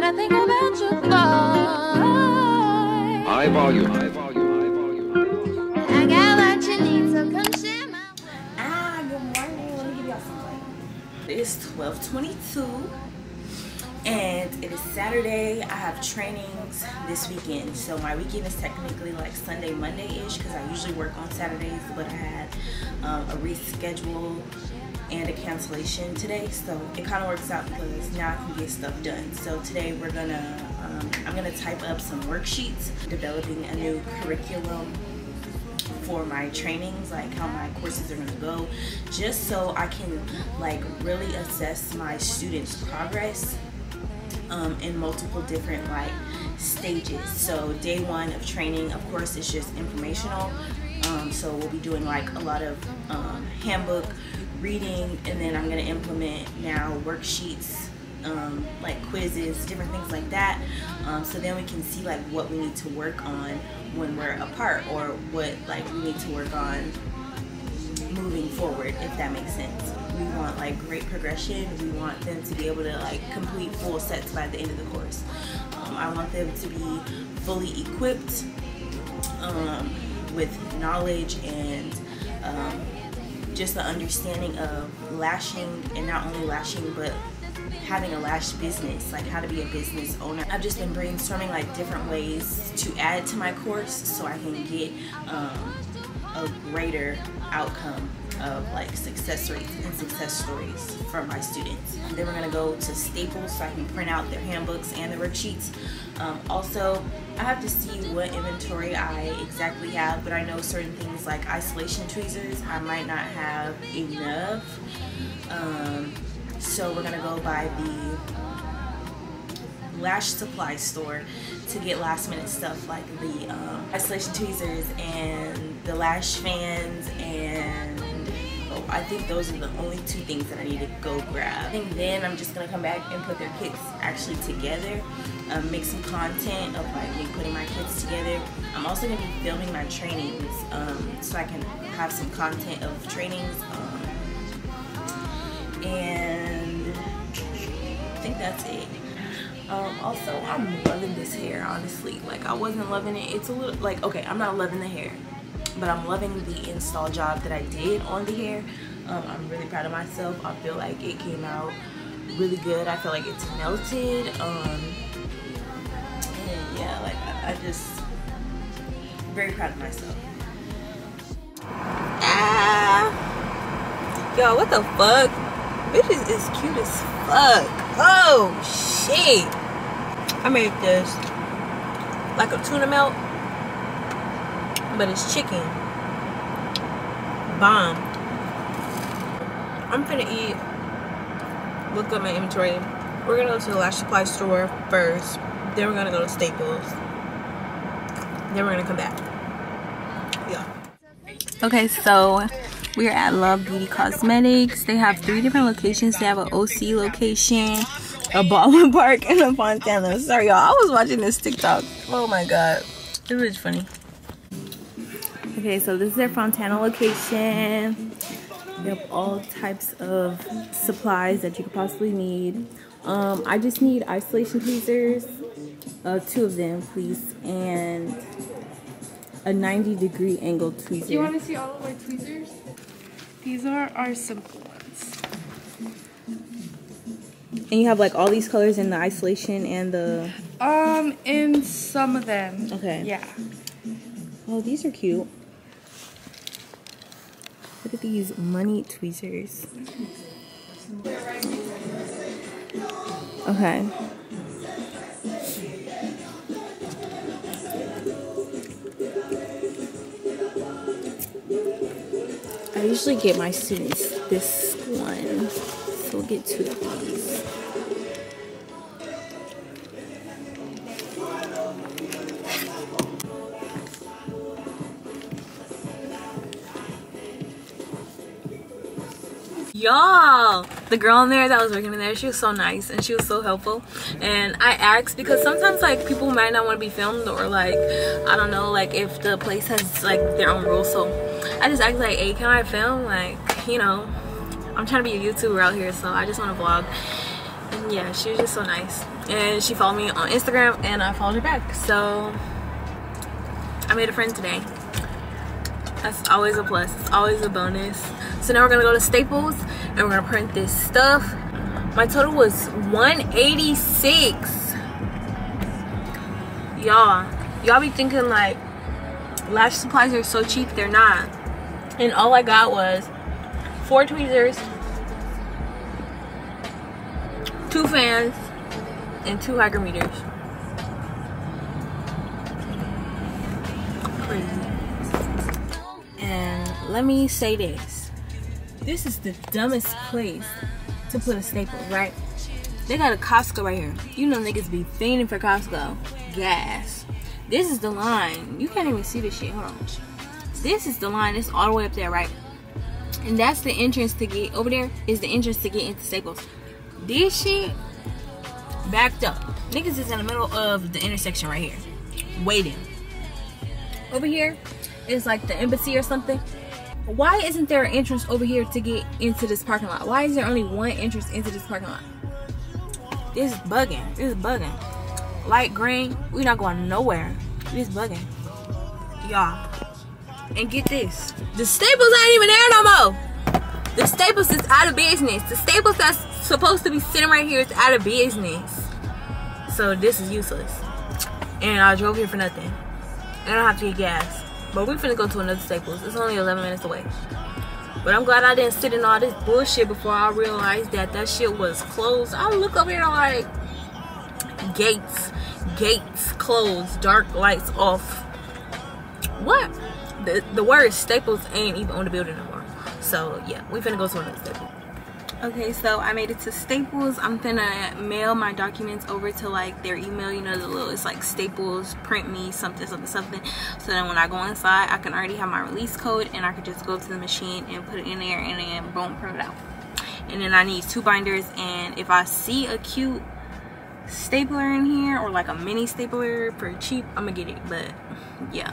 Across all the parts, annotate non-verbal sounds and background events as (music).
what I think about you, boy. High volume, high volume, high volume. I got what you need, so come share my Ah, good morning. Let me give y'all some light. It's 1222 and it is Saturday. I have trainings this weekend. So my weekend is technically like Sunday, Monday-ish because I usually work on Saturdays, but I had um, a reschedule and a cancellation today. So it kind of works out because now I can get stuff done. So today we're gonna, um, I'm gonna type up some worksheets, developing a new curriculum for my trainings like how my courses are going to go just so i can like really assess my students progress um, in multiple different like stages so day one of training of course is just informational um, so we'll be doing like a lot of um, handbook reading and then i'm going to implement now worksheets um, like quizzes, different things like that. Um, so then we can see like what we need to work on when we're apart or what like we need to work on moving forward, if that makes sense. We want like great progression. We want them to be able to like complete full sets by the end of the course. Um, I want them to be fully equipped um, with knowledge and um, just the understanding of lashing and not only lashing but having a lash business, like how to be a business owner. I've just been brainstorming like different ways to add to my course so I can get um, a greater outcome of like success rates and success stories from my students. Then we're gonna go to Staples so I can print out their handbooks and the worksheets. Um, also, I have to see what inventory I exactly have, but I know certain things like isolation tweezers, I might not have enough. Um, so we're gonna go by the lash supply store to get last minute stuff like the um, isolation tweezers and the lash fans and oh, I think those are the only two things that I need to go grab. I think then I'm just gonna come back and put their kits actually together, um, make some content of like me putting my kits together. I'm also gonna be filming my trainings um, so I can have some content of trainings. Um, and I think that's it. Um, also, I'm loving this hair, honestly. Like, I wasn't loving it. It's a little, like, okay, I'm not loving the hair, but I'm loving the install job that I did on the hair. Um, I'm really proud of myself. I feel like it came out really good. I feel like it's melted. Um, and yeah, like, I, I just, very proud of myself. Ah! Yo, what the fuck? Bitches is cute as fuck. Oh, shit. I made this like a tuna melt, but it's chicken. Bomb. I'm finna eat. Look up my inventory. We're gonna go to the Lash Supply store first. Then we're gonna go to Staples. Then we're gonna come back. Yeah. Okay, so we're at Love Beauty Cosmetics. They have three different locations. They have an OC location, a Baldwin Park, and a Fontana. Sorry, y'all. I was watching this TikTok. Oh my god. It was funny. Okay, so this is their Fontana location. They have all types of supplies that you could possibly need. Um, I just need isolation tweezers, uh, two of them, please, and a 90 degree angle tweezer. Do you want to see all of our tweezers? These are our simple ones. And you have like all these colors in the isolation and the. Um, in some of them. Okay. Yeah. Oh, these are cute. Look at these money tweezers. Okay. I usually get my students this one. So we'll get two of these. Y'all, the girl in there that was working in there, she was so nice and she was so helpful. And I asked because sometimes like people might not want to be filmed or like I don't know, like if the place has like their own rules. So I just asked like, hey, can I film? Like, you know, I'm trying to be a YouTuber out here, so I just want to vlog. And yeah, she was just so nice. And she followed me on Instagram and I followed her back. So I made a friend today. That's always a plus. It's always a bonus. So now we're gonna go to Staples and we're gonna print this stuff. My total was 186. Y'all, y'all be thinking like lash supplies are so cheap. They're not. And all I got was four tweezers, two fans, and two hygrometers. Let me say this. This is the dumbest place to put a staple, right? They got a Costco right here. You know niggas be fiending for Costco. Gas. This is the line. You can't even see this shit. Hold. This is the line. It's all the way up there, right? And that's the entrance to get over there is the entrance to get into Staples. This shit backed up. Niggas is in the middle of the intersection right here. Waiting. Over here is like the embassy or something. Why isn't there an entrance over here to get into this parking lot? Why is there only one entrance into this parking lot? This is bugging. This is bugging. Light green, we're not going nowhere. This is bugging. Y'all. And get this. The Staples ain't even there no more. The Staples is out of business. The Staples that's supposed to be sitting right here is out of business. So this is useless. And I drove here for nothing. And I don't have to get gas. But we finna go to another Staples. It's only 11 minutes away. But I'm glad I didn't sit in all this bullshit before I realized that that shit was closed. I look up here like gates, gates closed, dark lights off. What? The the word Staples ain't even on the building no more. So yeah, we finna go to another Staples. Okay, so I made it to Staples. I'm gonna mail my documents over to like their email, you know, the little, it's like Staples, print me, something, something, something. So then when I go inside, I can already have my release code and I can just go to the machine and put it in there and then boom, print it out. And then I need two binders and if I see a cute stapler in here or like a mini stapler for cheap, I'm gonna get it, but yeah.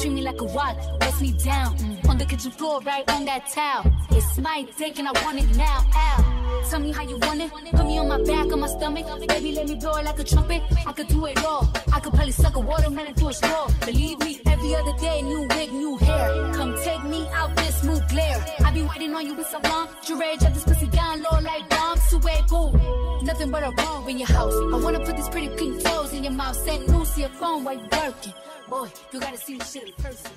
Treat me like a watch, press me down. On the kitchen floor, right on that towel. It's my dick and I want it now. Ow. Tell me how you want it. Put me on my back, on my stomach. Baby, let me blow it like a trumpet. I could do it all. I could probably suck a watermelon through a straw. Believe me, every other day, new wig, new hair. Come take me out this smooth glare. I be waiting on you with so long. Jurage up this pussy down low like bomb. Suede cool. Nothing but a wrong in your house. I wanna put these pretty pink toes in your mouth. Send Lucy a phone while you working. Boy, you gotta see shit in person.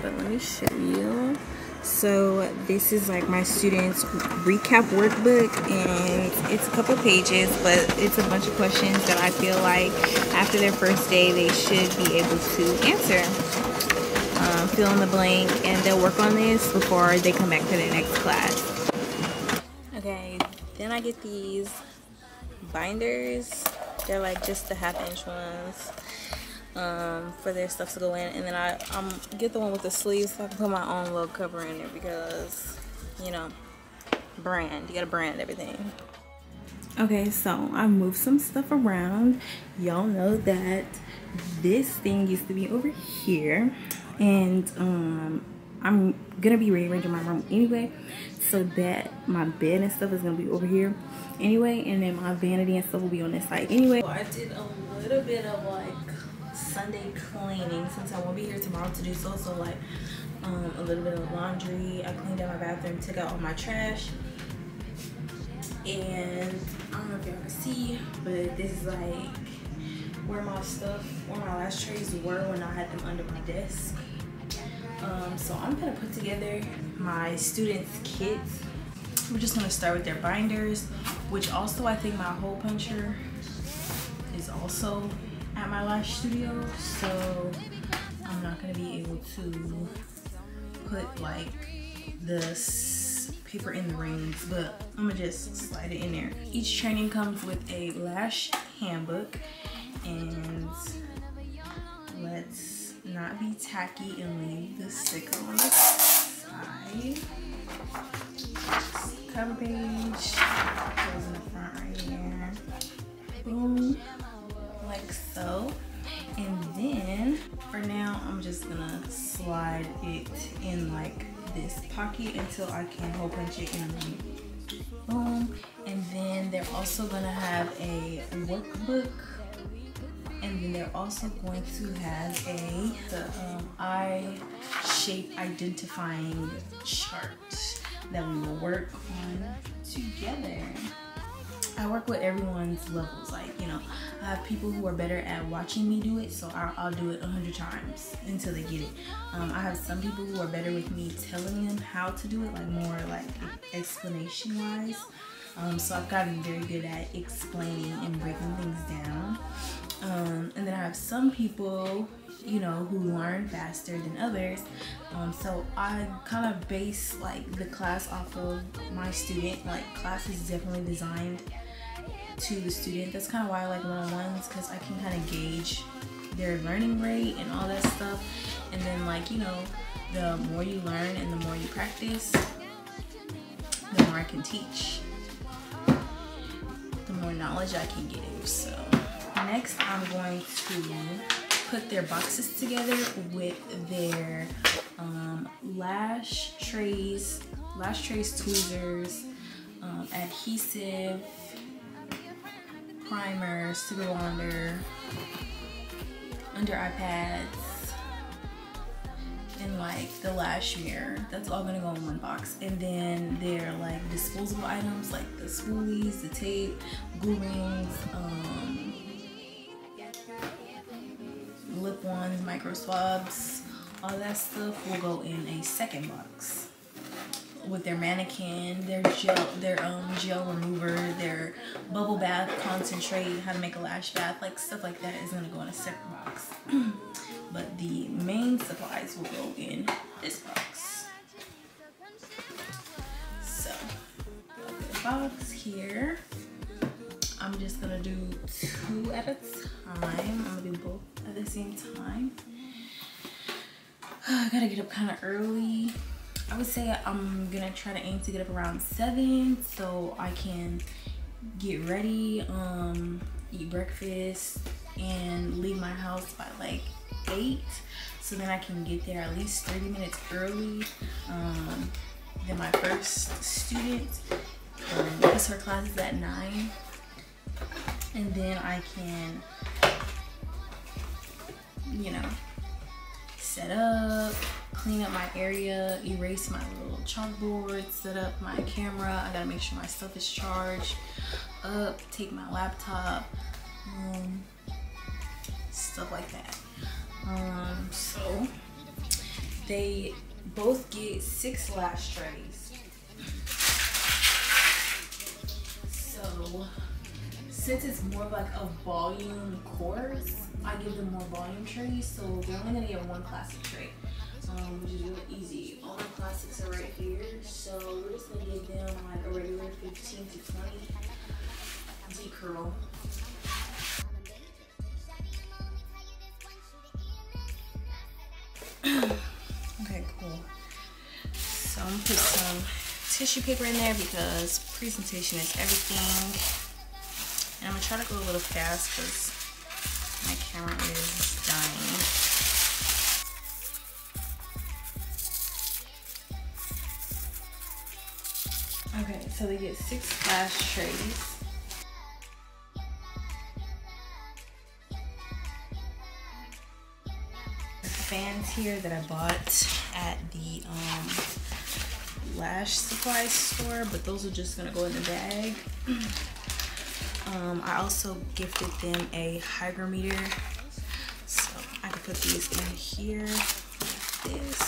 but let me show you. So this is like my students recap workbook and it's a couple pages but it's a bunch of questions that i feel like after their first day they should be able to answer. Um, fill in the blank and they'll work on this before they come back to the next class. Okay then i get these binders. They're like just the half inch ones um, for their stuff to go in. And then I um, get the one with the sleeves so I can put my own little cover in there because you know brand. You gotta brand everything. Okay so I moved some stuff around. Y'all know that this thing used to be over here. And um, I'm gonna be rearranging my room anyway so that my bed and stuff is gonna be over here anyway. And then my vanity and stuff will be on this side anyway. I did a little bit of like Sunday cleaning since I won't be here tomorrow to do so. So like um, a little bit of laundry. I cleaned out my bathroom, took out all my trash. And I don't know if y'all can see, but this is like where my stuff, where my lash trays were when I had them under my desk. Um, so I'm gonna put together my students' kits. We're just gonna start with their binders, which also I think my hole puncher is also at my lash studio so I'm not gonna be able to put like the paper in the rings but I'm gonna just slide it in there each training comes with a lash handbook and let's not be tacky and leave the sticker on the side. Cover page goes in the front right here. Boom, like so. And then for now, I'm just gonna slide it in like this pocket until I can hole punch it in. Boom. And then they're also gonna have a workbook and then they're also going to have a the um, eye shape identifying chart that we will work on together. I work with everyone's levels. Like, you know, I have people who are better at watching me do it, so I'll, I'll do it a hundred times until they get it. Um, I have some people who are better with me telling them how to do it, like more like explanation wise. Um, so I've gotten very good at explaining and breaking things down. Um, and then I have some people, you know, who learn faster than others. Um, so I kind of base like the class off of my student. Like class is definitely designed to the student. That's kind of why I like one-on-ones because I can kind of gauge their learning rate and all that stuff. And then like, you know, the more you learn and the more you practice, the more I can teach. The more knowledge I can give. So next I'm going to put their boxes together with their um, lash trays, lash trays, tweezers, um, adhesive, primer, to go under, under pads, and like the lash mirror. That's all gonna go in one box. And then they're like disposable items like the spoolies, the tape, glue rings, um, lip wands, micro swabs, all that stuff will go in a second box with their mannequin, their gel, their um gel remover, their bubble bath concentrate, how to make a lash bath, like stuff like that is gonna go in a separate box. (clears throat) but the main supplies will go in this box. So, the box here. I'm just gonna do two at a time. I'm gonna do both at the same time. (sighs) I gotta get up kind of early. I would say I'm gonna try to aim to get up around seven so I can get ready, um, eat breakfast, and leave my house by like eight. So then I can get there at least 30 minutes early. Um, then my first student, um, because her class is at nine, and then I can, you know, set up, clean up my area, erase my little chalkboard, set up my camera. I gotta make sure my stuff is charged up, take my laptop, um, stuff like that. Um, so they both get six lash trays. So since it's more like a volume course, I give them more volume trays, so they're only gonna get one classic tray, um, which is really easy. All the classics are right here, so we're just gonna give them like a regular 15 to 20 D curl. (coughs) okay, cool. So I'm gonna put some tissue paper in there because presentation is everything. And I'm gonna try to go a little fast because my camera is dying. Okay, so they get six flash trays. Fans here that I bought at the um, lash supply store, but those are just gonna go in the bag. (clears throat) Um, I also gifted them a hygrometer. So I can put these in here like this.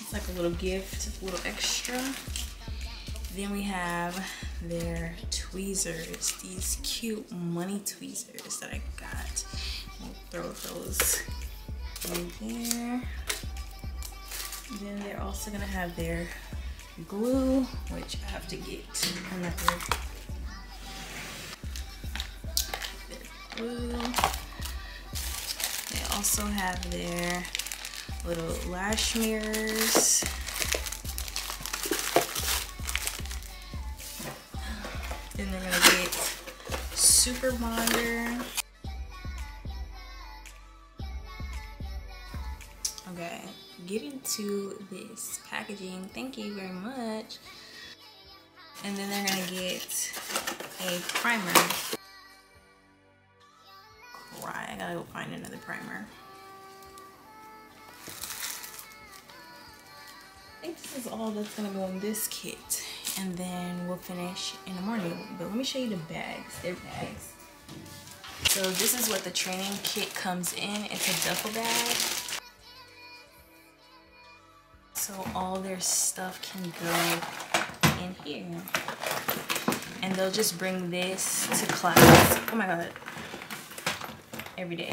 It's like a little gift, a little extra. Then we have their tweezers, these cute money tweezers that I got. We'll throw those in there. Then they're also gonna have their glue, which I have to get another glue. They also have their little lash mirrors. Then they're gonna get Super Bonder. Okay, get into this packaging. Thank you very much. And then they're gonna get a primer. I gotta find another primer. I think this is all that's gonna go in this kit. And then we'll finish in the morning. But let me show you the bags, their bags. So this is what the training kit comes in. It's a duffel bag. So all their stuff can go in here. And they'll just bring this to class. Oh my god. Every day.